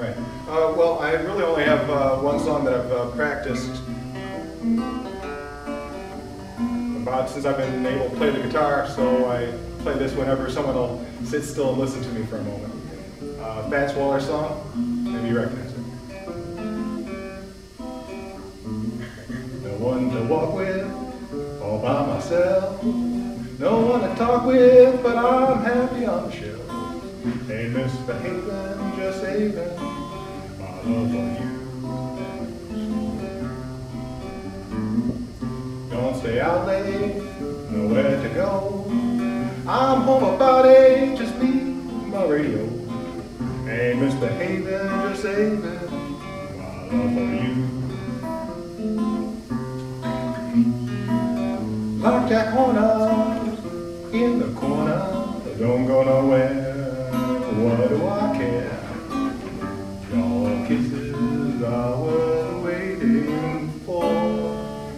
Right. Uh, well, I really only have uh, one song that I've uh, practiced about since I've been able to play the guitar, so I play this whenever someone will sit still and listen to me for a moment. Uh, Fats Waller song, maybe you recognize it. No one to walk with, all by myself. No one to talk with, but I'm happy on the shelf. Ain't misbehaving, just saving Don't stay out late, nowhere to go. I'm home about eight, just leave my radio. Ain't misbehaving, just saving my love for you. Like Jack Horner in the corner, don't go nowhere. What do I care? Kisses are worth waiting for.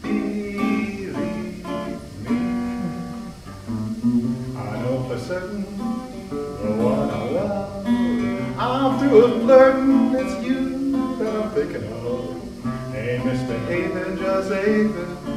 Believe me, I know for certain the one I love. I'm through with flirting, it's you that I'm thinking of. Ain't misbehaving, just saving